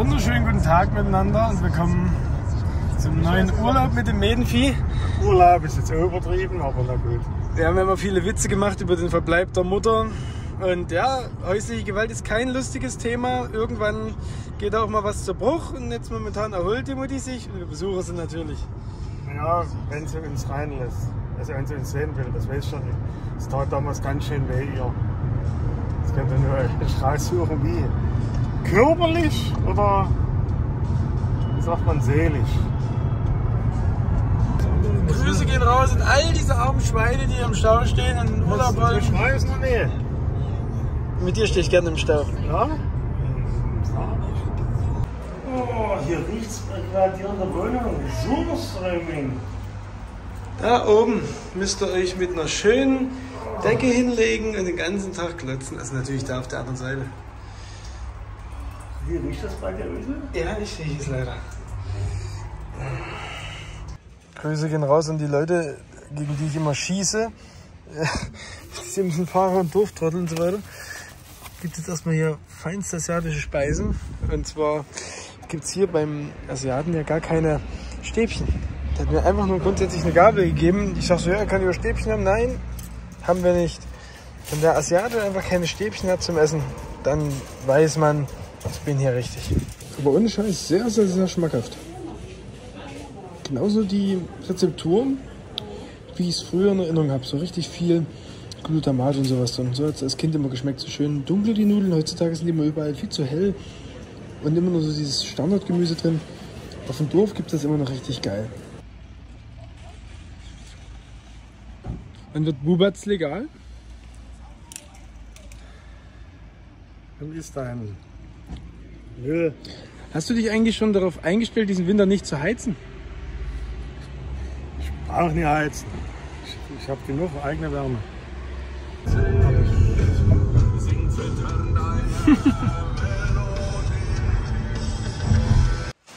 wunderschönen guten Tag miteinander und willkommen zum neuen Urlaub mit dem Mädenvieh. Urlaub ist jetzt übertrieben, aber na gut. Wir haben immer viele Witze gemacht über den Verbleib der Mutter. Und ja, häusliche Gewalt ist kein lustiges Thema. Irgendwann geht auch mal was zu Bruch und jetzt momentan erholt die Mutti sich und wir besuchen sie natürlich. Ja, wenn sie uns reinlässt. Also wenn sie uns sehen will, das weiß ich schon nicht. Es tat damals ganz schön weh ihr. Das könnt ihr nur euch raussuchen, wie. Körperlich oder wie sagt man seelisch? Grüße gehen raus an all diese armen Schweine, die im Stau stehen und Urlaub Du wollen. schreist noch nicht. Mit dir stehe ich gerne im Stau. Ja? Oh, hier riecht's gerade hier in der Wohnung. Superströming. Da oben müsst ihr euch mit einer schönen Decke hinlegen und den ganzen Tag klotzen. Also natürlich da auf der anderen Seite. Wie riecht das bei der Öse? Ja, ich sehe es leider. Grüße gehen raus an die Leute, gegen die ich immer schieße. Die müssen Fahrer und Dorftrottel und so weiter. Gibt es erstmal hier feinste asiatische Speisen. Und zwar gibt es hier beim Asiaten ja gar keine Stäbchen. Der hat mir einfach nur grundsätzlich eine Gabel gegeben. Ich sag so, ja, kann ich auch Stäbchen haben? Nein, haben wir nicht. Wenn der Asiate einfach keine Stäbchen hat zum Essen, dann weiß man, ich bin hier richtig. Aber ohne Scheiß, sehr, sehr, sehr schmackhaft. Genauso die Rezeptur, wie ich es früher in Erinnerung habe. So richtig viel Glutamat und sowas drin. So hat es als Kind immer geschmeckt. So schön dunkel die Nudeln. Heutzutage sind die immer überall viel zu hell. Und immer nur so dieses Standardgemüse drin. Auf dem Dorf gibt es das immer noch richtig geil. Wann wird Bubatz legal? Dann ist dein Müll. Hast du dich eigentlich schon darauf eingestellt, diesen Winter nicht zu heizen? Brauch nicht heizen. Ich, ich habe genug eigene Wärme.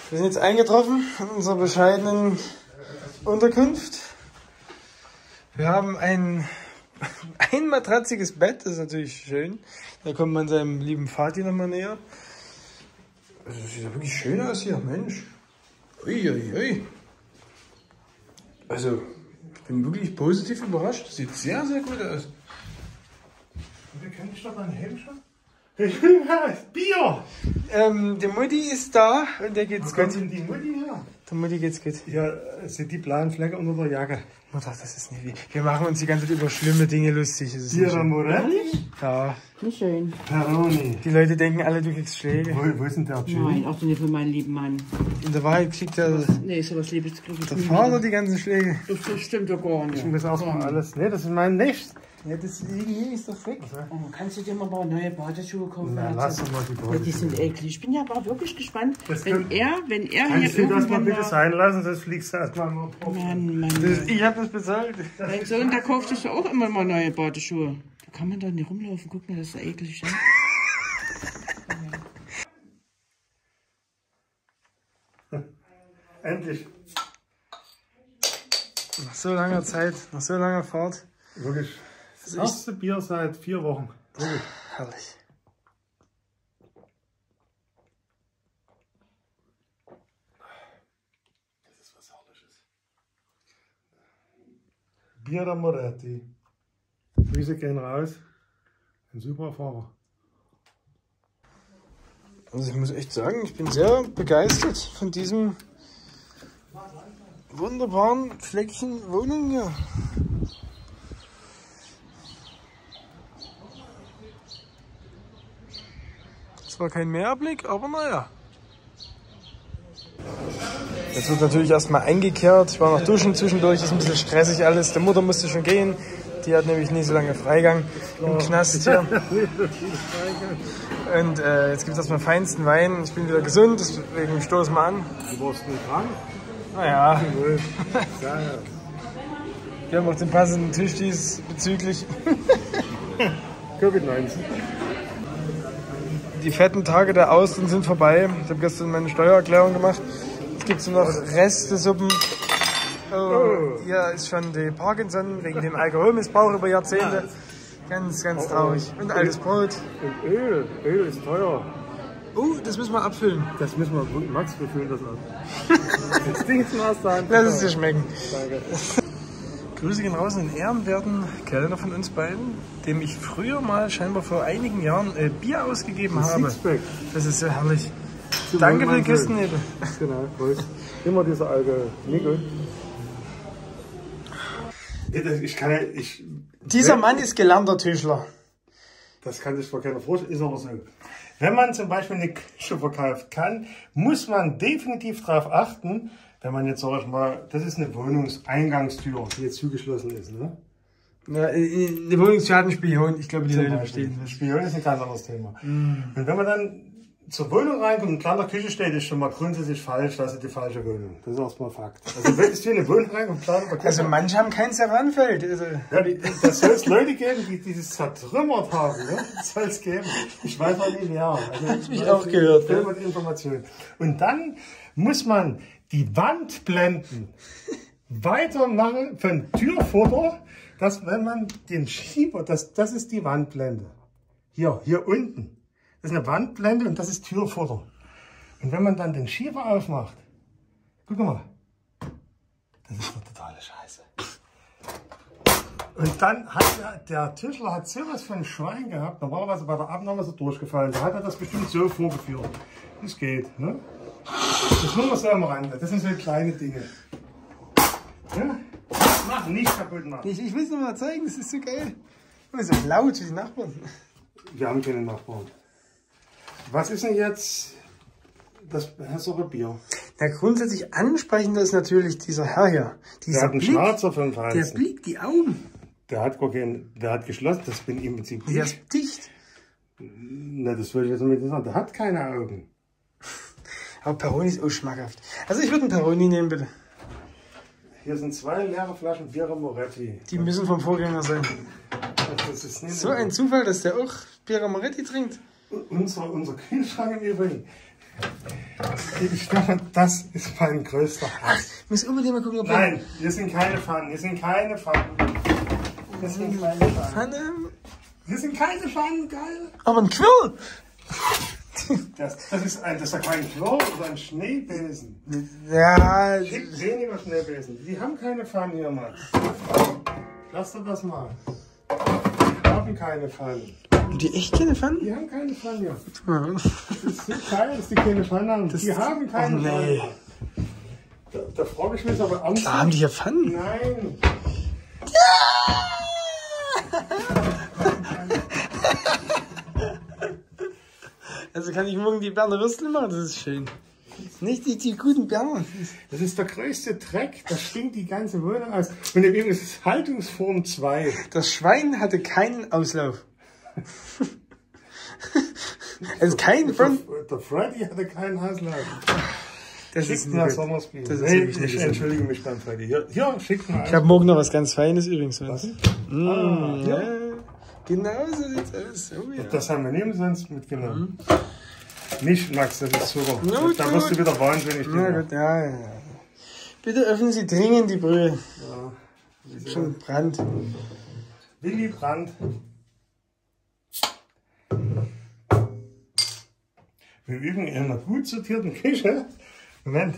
Wir sind jetzt eingetroffen in unserer bescheidenen Unterkunft. Wir haben ein ein matratziges Bett, das ist natürlich schön. Da kommt man seinem lieben Vati nochmal näher. Also, Das sieht ja wirklich schön aus hier, Mensch. Uiuiui. Ui, ui. Also, ich bin wirklich positiv überrascht. Das sieht sehr, sehr gut aus. Wir kennen dich doch an Hemmscher? Bier! Ähm, der Mutti ist da und der geht's Wo gut. denn die Mutti her? Der Mutti geht's gut. Hier sind die blauen Flecke unter der Jacke. Mutter, das ist nicht wie. Wir machen uns die ganze Zeit über schlimme Dinge lustig. Das ist schön. Moretti? Ja, Nicht schön. Peroni. die Leute denken alle, du kriegst Schläge. Wo, wo ist denn der Jim? Nein, auch nicht für meinen lieben Mann. In der Wahrheit kriegt ja der Nee, sowas liebes kriege ich Vater die ganzen Schläge. Das stimmt doch gar nicht. Das ist erstmal alles. Nee, das ist mein Nichts. Ja, das liegen hier ist doch weg. Oh, kannst du dir mal ein paar neue Badeschuhe kaufen? Na, lass doch mal die ja, die sind Badeschuhe. eklig. Ich bin ja aber wirklich gespannt, Das wenn kann- er, wenn er Kannst hier du das mal bitte sein lassen, sonst fliegst du erstmal mal drauf. Mann, Mann. Das, ich habe das bezahlt. Mein Sohn, der kauft sich auch immer mal neue Badeschuhe. Da kann man doch nicht rumlaufen. Guck mal, das ist so eklig. Ja? Endlich. Nach so langer Zeit, nach so langer Fahrt. Wirklich. Das erste Bier seit vier Wochen. Wirklich. Herrlich. Das ist was Herrliches. Bier Moretti. Grüße gehen raus. Ein super Fahrer. Also ich muss echt sagen, ich bin sehr begeistert von diesem wunderbaren Fleckchen Wohnung hier. Zwar kein Meerblick, aber naja. Jetzt wird natürlich erstmal eingekehrt. Ich war noch duschen zwischendurch, ist ein bisschen stressig alles. Die Mutter musste schon gehen. Die hat nämlich nicht so lange Freigang im Knast hier. Und äh, jetzt gibt es erstmal feinsten Wein. Ich bin wieder gesund, deswegen stoßen wir an. Du warst nicht krank? Naja, Gut. Ja, ja. wir haben auch den passenden Tisch diesbezüglich. Covid-19. Die fetten Tage der Austern sind vorbei. Ich habe gestern meine Steuererklärung gemacht. Jetzt gibt es nur noch Restesuppen. Oh, hier ist schon die Parkinson wegen dem Alkoholmissbrauch über Jahrzehnte. Ganz, ganz traurig. Und altes Brot. Und Öl. Öl ist teuer. Oh, das müssen wir abfüllen. Das müssen wir, Max, wir füllen das ab. das Ding ist mal aus der Hand. Lass es dir schmecken. Danke. Grüße gehen raus in ehrenwerten Kellner von uns beiden, dem ich früher mal scheinbar vor einigen Jahren äh, Bier ausgegeben habe. Sixpack. Das ist so herrlich. Zum Danke für die Küstennebel. Genau, Prost. Immer dieser alte Nico. Ich kann ja, ich, Dieser Mann ist gelernter Tischler. das kann sich zwar keiner vorstellen, ist aber so. Wenn man zum Beispiel eine Küche verkauft kann, muss man definitiv darauf achten, wenn man jetzt, sag ich mal, das ist eine Wohnungseingangstür, die jetzt zugeschlossen ist, ne? Ja, eine Wohnungstür hat einen Spion. Ich glaube, die Leute verstehen das. Spion ist ein ganz anderes Thema. Und wenn man dann zur Wohnung reinkommt und klar in der Küche steht, ist schon mal grundsätzlich falsch, das ist die falsche Wohnung. Das ist erstmal Fakt. Also wenn es hier in eine Wohnung reinkommt, klar in der Küche. Also manche haben kein Serranfeld. Also, Ja, die- das soll es Leute geben, die dieses zertrümmert haben. Ne? Das soll es geben. Ich weiß auch nicht wer. Also, ich auch gehört, Film ja. und Information. Und dann muss man die Wandblenden weitermachen von Türfutter, dass wenn man den Schieber, das, das ist die Wandblende. Hier, hier unten. Das ist eine Wandblende und das ist Türfutter. Und wenn man dann den Schieber aufmacht, guck mal, das ist doch totale Scheiße. Und dann hat der, der Tischler hat sowas von ein Schwein gehabt. Normalerweise bei der Abnahme ist er durchgefallen. Da hat er das bestimmt so vorgeführt. Das geht, ne? Das nur mal so am Rande. Das sind so kleine Dinge. Ja? Mach nicht kaputt machen. ich, ich will es nur mal zeigen, das ist so geil. Und so laut wie die Nachbarn. Wir haben keine Nachbarn. Was ist denn jetzt das bessere Bier? Na, grundsätzlich ansprechender ist natürlich dieser Herr hier. Der Dieser hat einen Blick, Schnauzer für den der Hals. Blick, die Augen, Der hat gar keinen, der hat geschlossen. Das bin ich im Prinzip der ist dicht. Na, das würde ich jetzt dir sagen. Der hat keine Augen. Aber Peroni ist auch schmackhaft. Also ich würde einen Peroni nehmen, bitte. Hier sind zwei leere Flaschen Biere Moretti. Die müssen vom Vorgänger sein. Nicht So ein Zufall, dass der auch Bier Moretti trinkt. Unser, unser Kühlschrank im Übrigen. Ich glaube, das ist mein größter Hass. Ich muss unbedingt mal gucken, ob Nein, hier sind keine Pfannen. Hier sind keine Pfannen. Hier sind keine Pfannen. Pfanne. Hier sind keine Pfannen, geil. Aber ein Quirl. Das, das, ist ein, das ist ja kein Klo oder ein Schneebesen. Ja, Gibt weniger Schneebesen. Die haben keine Pfannen hier, Max. Lass doch das mal. Die haben keine Pfannen. Die echt keine Pfannen? Die haben keine Pfannen. Ja. Das ist so geil, dass die keine Pfannen haben. die haben keine Ach, nee. Pfannen. Da, da frage ich mich aber Da ernsthaft. haben die hier Pfannen. Nein. Also kann ich morgen die Berner Würstel machen, das ist schön. Nicht die, die guten Berner. Das ist der größte Dreck. Das stinkt die ganze Wohnung aus. Und im Übrigen ist es Haltungsform 2. Das Schwein hatte keinen Auslauf. also kein von. Der, Freddy hatte keinen Auslauf. Das Schickt ist mir gut. Sommersbier. Das ist Nee, wirklich nicht ich entschuldige mich beim Freddy. Hier, hier schickt mal. Ich habe morgen noch was ganz Feines übrigens. Was? Mm, Ah, ja. Genau so sieht's aus. Oh, ja. Das haben wir nie umsonst mitgenommen. Nicht, Max, das ist super. Na da wirst du wieder wahnsinnig. Na gut, ja, ja. Bitte öffnen Sie dringend die Brühe. Ja. Schon Brand. Willy Brandt. Wir üben in einer gut sortierten Küche. Moment.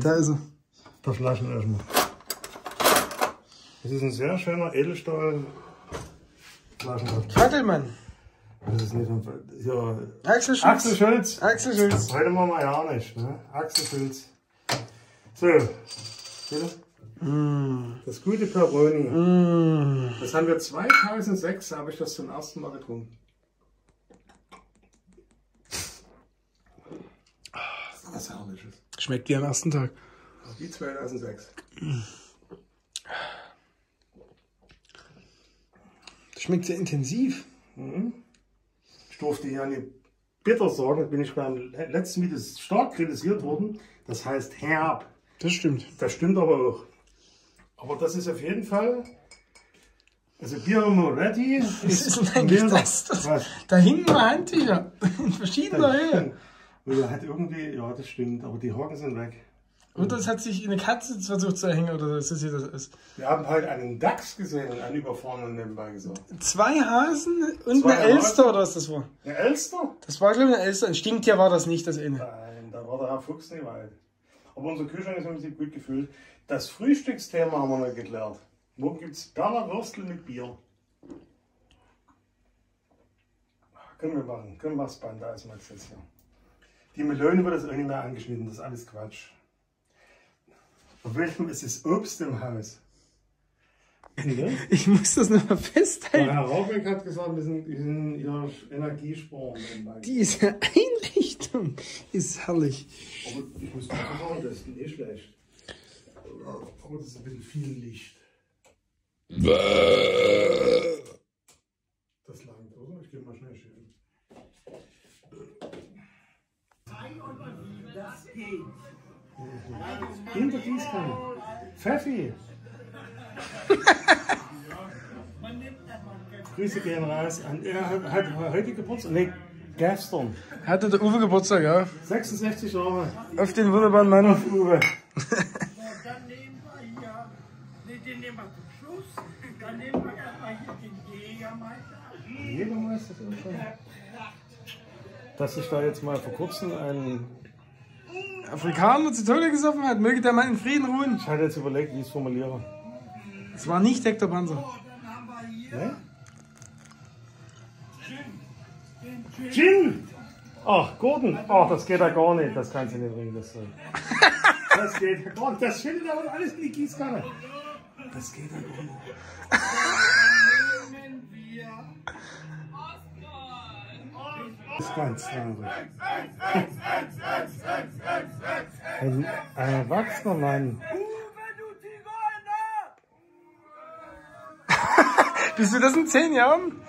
Da ist er. Der Flaschenöffner. Das ist ein sehr schöner Edelstahl Flaschenöffner. Fackelmann. Das ist nicht ein, ja, Axel Schulz. Axel Schulz. Axel Schulz. Heute machen wir ja nicht, ne? Axel Schulz. So. Bitte? Das gute Peroni. Mm. Das haben wir 2006, habe ich das zum ersten Mal getrunken. Was herrliches. Schmeckt wie am ersten Tag. Wie 2006. Das schmeckt sehr intensiv. Ich durfte hier nicht bitter sagen, bin ich beim letzten Video stark kritisiert worden. Das heißt herb. Das stimmt. Das stimmt aber auch. Aber das ist auf jeden Fall. Also Bier Moretti Was ist denn eigentlich das? das Was? da hinten war Handtücher. In verschiedener Höhe. Oder hat irgendwie, ja, das stimmt, aber die Haken sind weg. Oder es hat sich eine Katze versucht zu hängen oder so. Ist das hier das ist. Wir haben heute einen Dachs gesehen und einen überfahrenen nebenbei gesagt. Zwei Hasen und Zwei eine Elster oder was das war? Eine Elster? Das war, glaube ich, eine Elster. Ein Stinktier war das nicht, das eine. Nein, da war der Herr Fuchs nicht weit. Aber unser Kühlschrank ist ein bisschen gut gefüllt. Das Frühstücksthema haben wir noch geklärt. Morgen gibt es Berner Würstel mit Bier. Können wir machen. Können wir das Band als Max jetzt hier. Die Melone wird jetzt auch nicht mehr angeschnitten. Das ist alles Quatsch. Auf welchem ist das Obst im Haus? Ich muss das nochmal festhalten. Herr Raubeck hat gesagt, wir sind, wir sind ja Energiesparen. nebenbei. Diese Einrichtung ist herrlich. Aber ich muss mal sagen, das ist nicht schlecht. Aber das ist ein bisschen viel Licht. Das langt, oder? Ich gehe mal schnell schön. In der Gießkanne. Pfeffi. Grüße gehen raus. an- Er hat, hat heute Geburtstag. Nee, gestern. Hatte der Uwe Geburtstag, ja? 66 Jahre. Auf den wunderbaren Mann. Uwe. wir zum Schluss. Dann nehmen wir erstmal hier den Jägermeister. Jägermeister. Dass ich da jetzt mal vor kurzem ein. Afrikaner zu Tode gesoffen hat, möge der Mann in Frieden ruhen. Ich hatte jetzt überlegt, wie ich es formuliere. Es war nicht Hector Panzer. Dann haben wir hier Ne? Gin. Ach, Gordon. Ach, das geht ja gar nicht. Das kannst du nicht bringen. Das, äh, das geht ja gar nicht. Das findet aber alles in die Gießkanne. Das geht ja nicht. Dann nehmen wir ist ganz traurig. Ein, ein erwachsener Mann. Bist du das in zehn Jahren?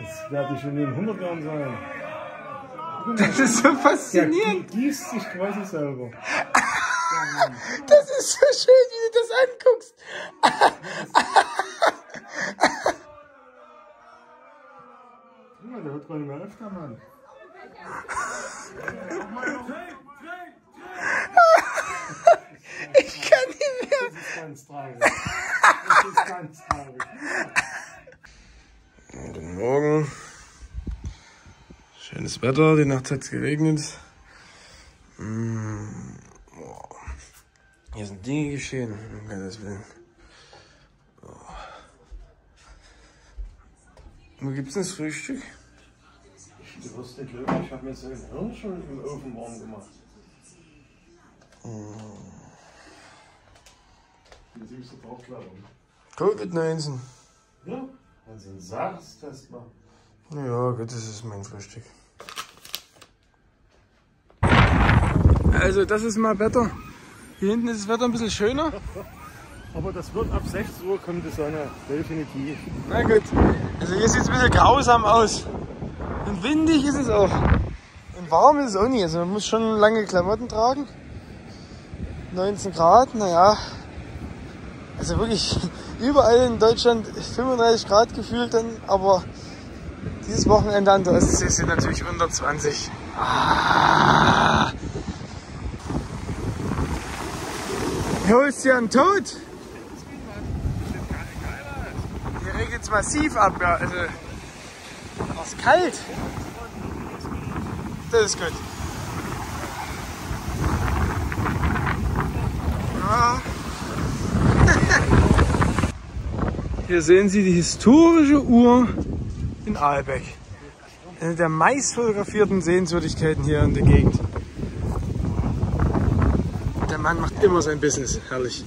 Das werde ich schon in 100 Jahren sein. Das ist so faszinierend. gießt sich quasi selber. Das ist so schön, wie du das anguckst. Ja, der hört gar nicht mehr öfter, Mann. Ich kann nicht mehr. Das ist ganz traurig. Das ist ganz traurig. Guten Morgen. Schönes Wetter, die Nacht hat es geregnet. Mm, boah. Hier sind Dinge geschehen, um Gottes Willen. Oh. Wo gibt's denn das Frühstück? Du wirst nicht glauben, ich habe mir so ein Hirn schon im Ofen warm gemacht. Wie siehst du draufklappen? Covid-19. Ja? Wenn sie einen SARS-Test machen. Ja, gut, das ist mein Frühstück. Also, das ist mal Wetter. Hier hinten ist das Wetter ein bisschen schöner. Aber das wird ab 6 Uhr kommt die Sonne, definitiv. Na gut. Also hier sieht es ein bisschen grausam aus. Und windig ist es auch. Und warm ist es auch nicht. Also man muss schon lange Klamotten tragen. 19 Grad, naja. Also wirklich überall in Deutschland 35 Grad gefühlt dann, aber dieses Wochenende an der Ostsee sind natürlich unter 20. Ah. Jo, ist ja ein Tod. Hier regnet es massiv ab, ja. Also, es ist kalt. Das ist gut. Ja. Hier sehen Sie die historische Uhr in Aalbeck. Eine der meist fotografierten Sehenswürdigkeiten hier in der Gegend. Der Mann macht immer sein Business, herrlich.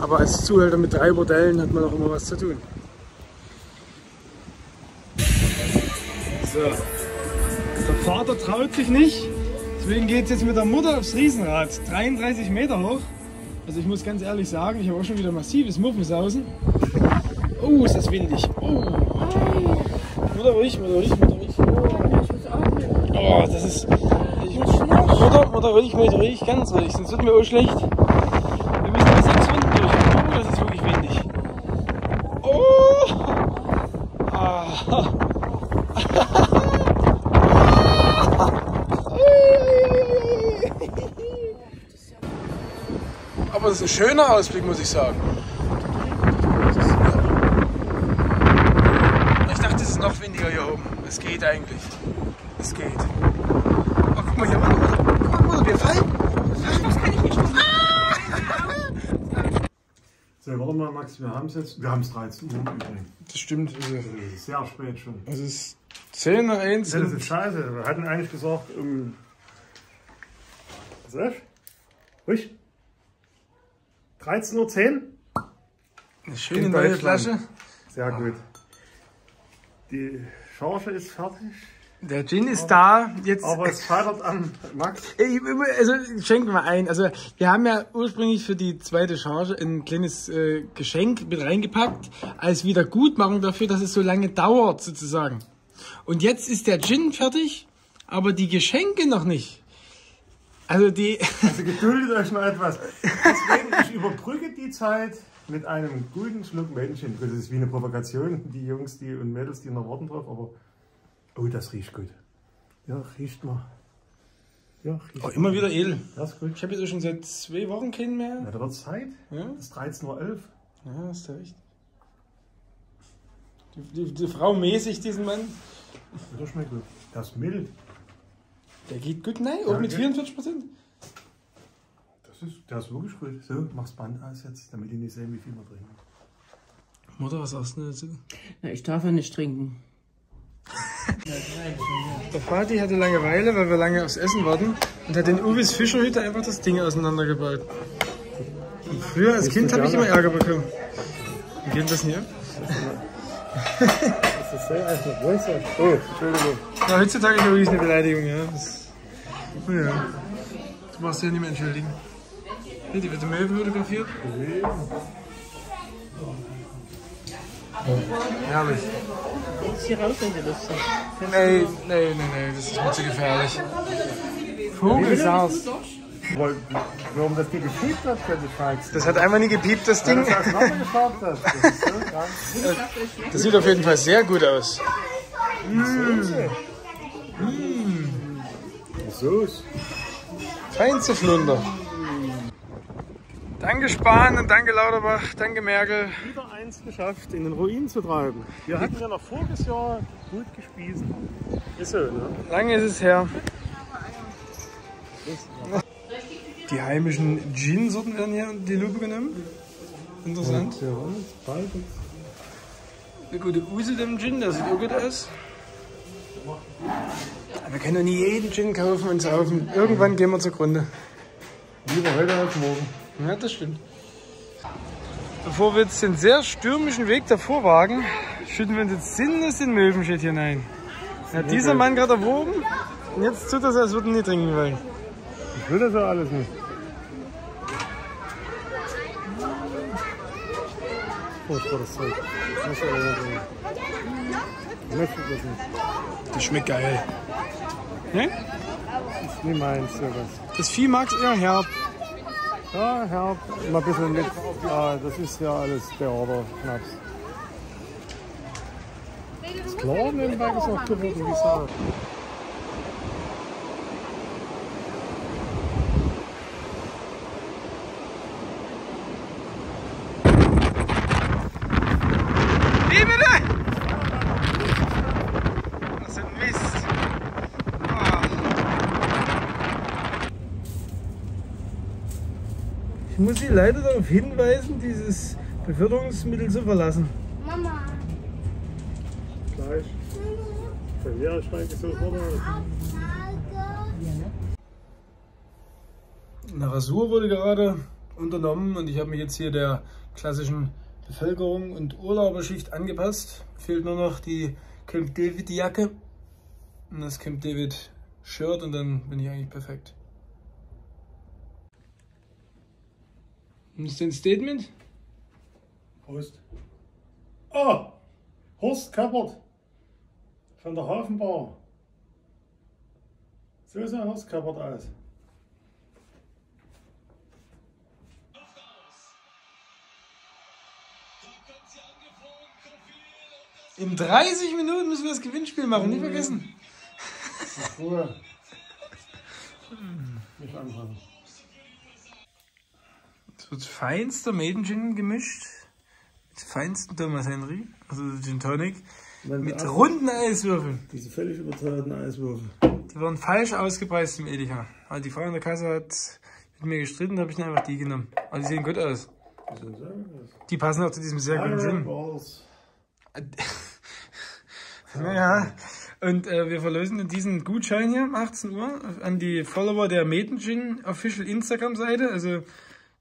Aber als Zuhälter mit drei Bordellen hat man auch immer was zu tun. So. Der Vater traut sich nicht. Deswegen geht es jetzt mit der Mutter aufs Riesenrad. 33 Meter hoch. Also ich muss ganz ehrlich sagen, ich habe auch schon wieder massives Muffensausen. Oh, ist das windig. Oh. Mutter ruhig, Mutter ruhig, Mutter ruhig. Oh, das ist... Ich, Mutter, Mutter ruhig, Mutter ruhig, ganz ruhig, sonst wird mir auch schlecht. Wir müssen da sechs Runden durch. Oh, das ist wirklich windig. Oh! Ah. aber es ist ein schöner Ausblick, muss ich sagen. Ich dachte, es ist noch windiger hier oben. Es geht eigentlich. Es geht. Oh, guck mal hier runter. Guck mal, Mutter, wir fallen. So, warte mal, Max, wir haben es jetzt. Wir haben es 13 Uhr übrigens. Das stimmt. Sehr spät schon. es ist 10 nach 1. Ja, das ist scheiße. Wir hatten eigentlich gesagt, um. Was ist das? Ruhig. 13.10 Uhr? Eine schöne in neue. Flasche. Sehr gut. Die Charge ist fertig, Der Gin ist da. Jetzt aber es scheitert an Max. Also schenken wir ein. Also wir haben ja ursprünglich für die zweite Charge ein kleines äh, Geschenk mit reingepackt als Wiedergutmachung dafür, dass es so lange dauert sozusagen. Und jetzt ist der Gin fertig, aber die Geschenke noch nicht. Also die Also geduldet euch noch etwas. Deswegen, ich überbrücke die Zeit mit einem guten Schluck Männchen. Gut, das ist wie eine Provokation, die Jungs die und Mädels, die noch warten drauf, aber. Oh, das riecht gut. Ja, riecht mal. Ja, riecht oh, immer wieder edel. Das ist gut. Ich habe jetzt schon seit zwei Wochen keinen mehr. Ja, da wird Zeit. Ja, Das ist 13.11 Uhr. ja hast du recht. Die, die, die Frau mäßig diesen Mann. Das schmeckt gut. Das ist mild. Der geht gut, nein, auch mit Danke. 44 Prozent. Das ist, das ist wirklich gut. So, mach's Band aus jetzt, damit die nicht sehen, wie viel wir trinken. Mutter, was sagst du dazu? Na, ich darf ja nicht trinken. Der Vati hatte Langeweile, weil wir lange aufs Essen warten und hat in Uwes Fischerhütte einfach das Ding auseinandergebaut. Und früher als Kind habe ich immer? Ärger bekommen. Wie geht das denn hier? Das ist sehr einfach. Oh, Entschuldigung. Ja, heutzutage ist übrigens eine Beleidigung, ja. Das, oh ja. Du machst dich ja nicht mehr entschuldigen. Hier, die wird im Möwe fotografiert. Herrlich. Jetzt hier raus, wenn Sie Lust haben. Nee, nee, nee, nee, das ist mir zu gefährlich. Vogelsaus. Warum das nie gepiept hat, könnte ich fragen. Das hat einfach nie gepiept, das Ding. das sieht auf jeden Fall sehr gut aus. Soße. Feinste Flunder. Danke Spahn und danke Lauterbach, danke Merkel. Wieder eins geschafft, in den Ruin zu treiben. Wir hatten ja noch voriges Jahr gut gespießt. Ist so, ne? Lange ist es her. Die heimischen Gin-Sorten werden hier unter die Lupe genommen. Interessant. Ja, bald. Eine gute Usedom Gin, der sieht auch gut aus. Wir können doch nie jeden Gin kaufen und saufen. Irgendwann gehen wir zugrunde. Lieber heute als morgen. Ja, das stimmt. Bevor wir jetzt den sehr stürmischen Weg davor wagen, schütten wir uns jetzt sinnlos in Möwenstedt hinein. Hat dieser Mann gerade erwogen und jetzt tut er so, als würde er nie trinken wollen. Ich will das ja alles nicht. Furchtbar das Zeug. Das muss einer bringen. Ich möchte das nicht. Das schmeckt geil. Ne? Das ist nie meins, sowas. Das Vieh mag es eher herb. Ja, Herr, mal ein bisschen mit. Ja, das ist ja alles Theater, Schnaps. Das klar, nebenbei gesagt geworden, wie gesagt. Wie bitte? Was ein Mist. Ah. Ich muss Sie leider darauf hinweisen, dieses Beförderungsmittel zu verlassen. Mama. Gleich. Karriereschrank ist sofort. Eine Rasur wurde gerade unternommen und ich habe mich jetzt hier der klassischen Bevölkerung und Urlauberschicht angepasst. Fehlt nur noch die Camp David Jacke und das Camp David Shirt und dann bin ich eigentlich perfekt. Und ist dein Statement? Prost. Oh! Horst Kappert. Von der Hafenbar. So sah Horst Kappert aus. In 30 Minuten müssen wir das Gewinnspiel machen, nicht vergessen. Ruhe. Nicht anfangen. Es wird feinster Maiden Gin gemischt. Mit feinsten Thomas Henry, also Gin Tonic. Mit runden Eiswürfeln. Diese völlig überteuerten Eiswürfel. Die waren falsch ausgepreist im Edeka. Also die Frau in der Kasse hat mit mir gestritten, da habe ich dann einfach die genommen. Aber die sehen gut aus. Die passen auch zu diesem sehr guten Gin. Balls. Ja, und äh, wir verlosen diesen Gutschein hier um 18 Uhr an die Follower der Maiden Gin Official Instagram-Seite. Also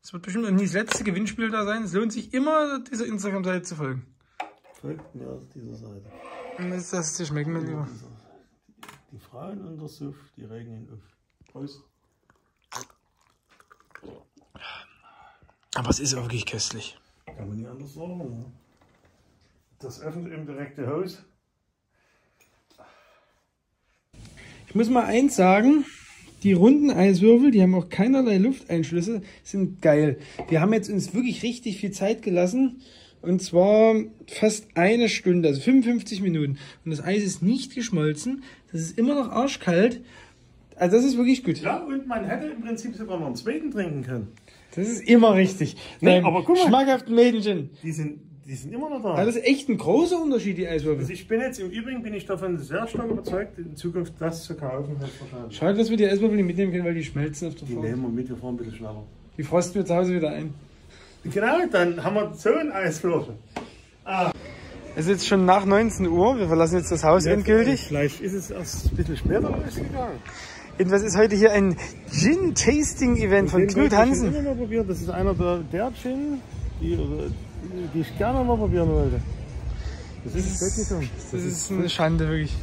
es wird bestimmt noch nie das letzte Gewinnspiel da sein. Es lohnt sich immer, dieser Instagram-Seite zu folgen. Folgt mir auf dieser Seite. Das, das dir schmecken, mein Lieber. Die Frauen unter Suff, die regnen auf. Prost. Aber es ist auch wirklich köstlich. Kann man nicht anders sagen. Ne? Das öffnet im direkte Haus. Ich muss mal eins sagen. Die runden Eiswürfel, die haben auch keinerlei Lufteinschlüsse, sind geil. Wir haben jetzt uns wirklich richtig viel Zeit gelassen. Und zwar fast eine Stunde, also 55 Minuten. Und das Eis ist nicht geschmolzen. Das ist immer noch arschkalt. Also das ist wirklich gut. Ja, und man hätte im Prinzip sogar noch einen zweiten trinken können. Das ist immer richtig. Nee, Beim aber guck mal. Schmackhaften Gin. Die sind, die sind immer noch da. Ja, das ist echt ein großer Unterschied, die Eiswürfel. Also ich bin jetzt im Übrigen bin ich davon sehr stark überzeugt, in Zukunft das zu kaufen. Wahrscheinlich. Schade, dass wir die Eiswürfel nicht mitnehmen können, weil die schmelzen auf der Die Fahrt. nehmen wir mit, wir fahren ein bisschen schneller. Die frosten wir zu Hause wieder ein. Genau, dann haben wir so einen Eiswürfel. Es ist jetzt schon nach 19 Uhr. Wir verlassen jetzt das Haus endgültig. Vielleicht ist es erst ein bisschen später losgegangen. Jedenfalls ist heute hier ein Gin-Tasting-Event von Knut ich Hansen. schon immer mal probieren. Das ist einer der, der Gin, die, oder, die ich gerne mal probieren wollte. Das ist wirklich so. Das ist eine Schande, wirklich.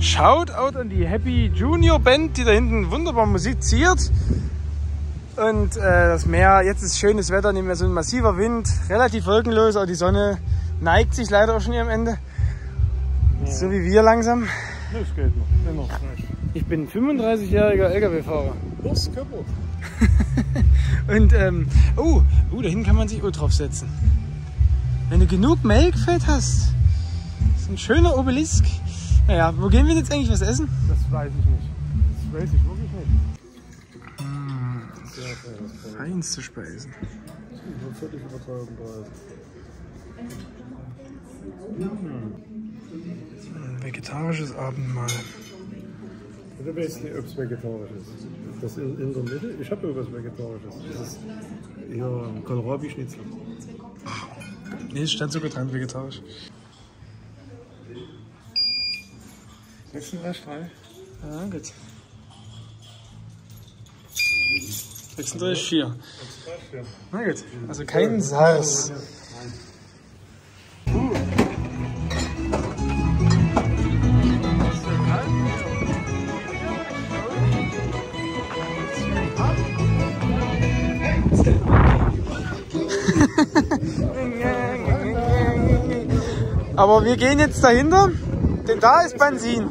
Shoutout an die Happy Junior Band, die da hinten wunderbar musiziert. Und äh, das Meer, jetzt ist schönes Wetter, nicht mehr so ein massiver Wind, relativ wolkenlos, aber die Sonne neigt sich leider auch schon ihrem Ende. So wie wir langsam. Das geht noch. Ich bin 35-jähriger LKW-Fahrer. Das kaputt. Und, ähm, oh, oh, da hinten kann man sich auch drauf setzen. Wenn du genug Melkfett hast, ist ein schöner Obelisk. Naja, wo gehen wir jetzt eigentlich was essen? Das weiß ich nicht. Das weiß ich wirklich nicht. Feinste Speisen. Nur völlig. Ein vegetarisches Abendmahl. Du weißt nicht, ob es vegetarisch ist. Das in, in der Mitte, ich habe irgendwas Vegetarisches. Das ist eher Kohlrabi-Schnitzel. Nee, es stand sogar dran, vegetarisch. 36,3. Ja, gut. 36, 4. Na gut, also kein SARS. Aber wir gehen jetzt dahinter, denn da ist Benzin.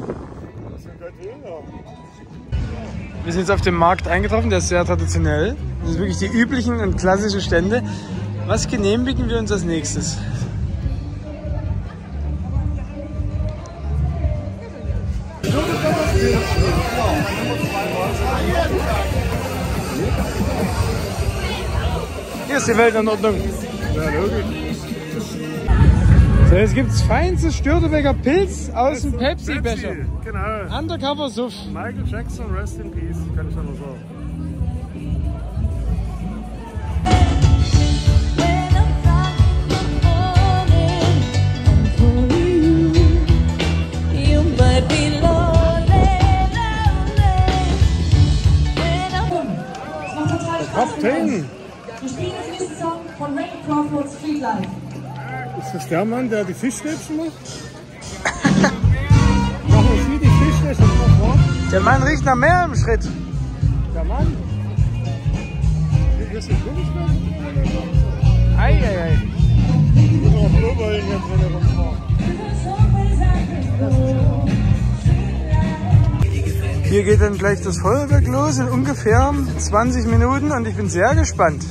Wir sind jetzt auf dem Markt eingetroffen, der ist sehr traditionell. Das sind wirklich die üblichen und klassischen Stände. Was genehmigen wir uns als nächstes? Hier ist die Welt in Ordnung. Ja, logisch. Jetzt gibt es feinstes Störtebeker Pilz aus dem Pepsi-Becher. Pepsi, Genau. Undercover Suff. Michael Jackson, rest in peace, kann ich ja nur sagen. I'm Kapitän! Wir spielen jetzt diesen Song von Ray Crawford Street Life. Ist der Mann, der die Fischstäbchen macht? Machen Sie die Fischstäbchen vor? Der Mann riecht nach mehr im Schritt. Der Mann? Auf Klobollen hier drin rumfahren. Hier geht dann gleich das Feuerwerk los in ungefähr 20 Minuten und ich bin sehr gespannt.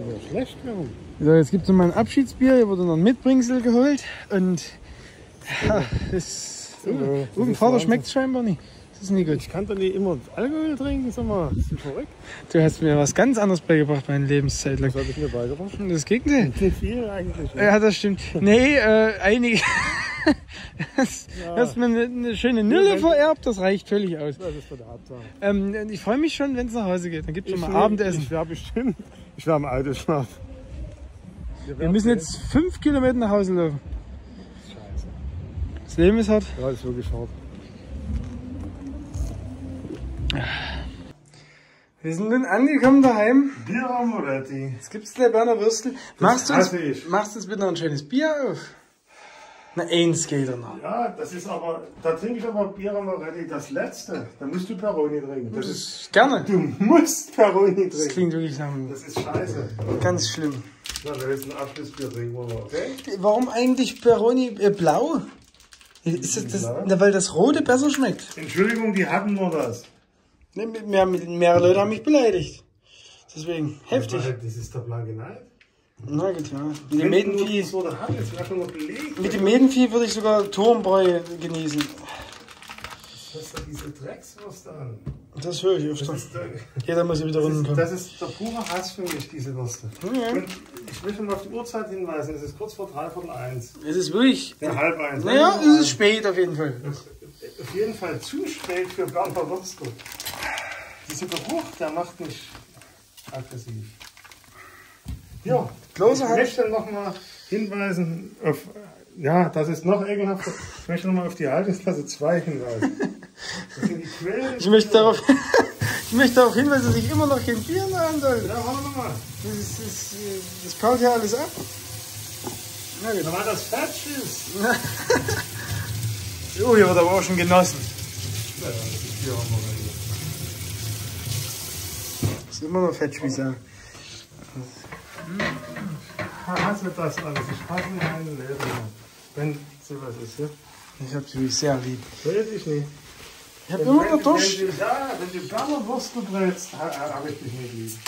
Das wäre schlecht werden. So, jetzt gibt es noch mal ein Abschiedsbier. Hier wurde noch ein Mitbringsel geholt. Und ja, das, Ja, das ist Vater schmeckt es scheinbar nicht. Das ist nicht gut. Ich kann doch nicht immer Alkohol trinken, sag mal. Bist du verrückt? Du hast mir was ganz anderes beigebracht, meine Lebenszeit lang. Was habe ich mir beigebracht? Das Gegenteil. Nicht viel eigentlich. ne? Ja, das stimmt. Nee, äh, einige. hast, hast mir eine, eine schöne Nülle vererbt, das reicht völlig aus. Das ist von der Hauptsache. Ähm, ich freue mich schon, wenn es nach Hause geht. Dann gibt es schon mal Abendessen. Ich wäre bestimmt. Ich wäre am Auto schlafen. Wir müssen jetzt fünf Kilometer nach Hause laufen. Scheiße. Das Leben ist hart. Ja, ist wirklich hart. Wir sind nun angekommen daheim. Bier haben oder die? Jetzt gibt's der Berner Würstel. Machst du, uns, machst du uns bitte noch ein schönes Bier auf? Na, eins geht er noch. Ja, das ist aber. Da trinke ich aber Bier Moretti das letzte. Da musst du Peroni trinken. Das ist, Gerne. du musst Peroni Das trinken. klingt wirklich nach einem Das ist scheiße. ganz schlimm. Na, wir jetzt ein Abschlussbier trinken okay? Warum eigentlich Peroni äh, blau? Ist das, das, na, weil das Rote besser schmeckt. Entschuldigung, die hatten nur das. Ne, mehr, mehrere Leute haben mich beleidigt. Deswegen, heftig. Das ist der blanke Neid. Na gut, ja. Mit dem Medenvieh, schon belegt. mit dem Medenvieh würde ich sogar Turmbräu genießen. Das ist doch diese Dreckswurst an. Das höre ich öfter. Jeder muss wieder runterkommen. das ist der pure Hass für mich, diese Würste. Ja. Und ich möchte mal auf die Uhrzeit hinweisen. Es ist kurz vor dreiviertel eins. Es ist wirklich. Ja, halb eins. Naja, es ist spät auf jeden Fall. Auf jeden Fall zu spät für Berner Würste. Dieser Geruch, der macht mich aggressiv. Ja, Klose ich möchte noch mal hinweisen auf, ja, das ist noch ekelhafter. Ich möchte noch mal auf die Haltungsklasse 2 hinweisen. Ich möchte darauf, ich möchte darauf hinweisen, dass ich immer noch kein Bier in der Hand halte. Ja, warte mal. Das, ist, das, das kaut ja alles ab. Na gut. Da war das Fetsch ist. Oh, hier wird aber auch schon genossen. Ja, das ist hier ist immer noch Fettspießer. Ich hasse das alles. Ich hasse meine Leben. Wenn sowas ist, ja. Ich hab sie sehr lieb. Weiß ich nicht. Ich hab immer noch Wenn, Durst. wenn du da, wenn du Berner Würste brätst, ha- ha- hab ich dich nicht lieb.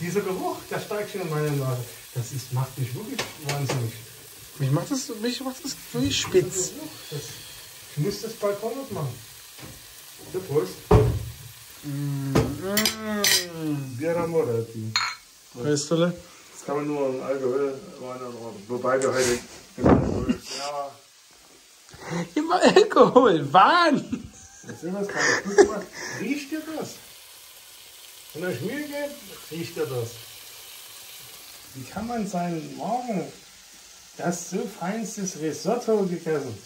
Dieser Geruch, der steigt schon in meine Nase. Das ist, macht mich wirklich wahnsinnig. Mich macht das, mich macht das wirklich spitz. Das, ich muss das Balkon machen. Ja, Prost. Mm. Bier am Moretti. Du, Das kann man nur im Alkohol oder Wobei wir heute im Alkohol. Ja, Immer Alkohol, Wahn! das ist was Kleines. Riecht dir das? Wenn euch Mühe gebt, riecht ihr das. Wie kann man seinen Morgen das so feinstes Risotto gegessen?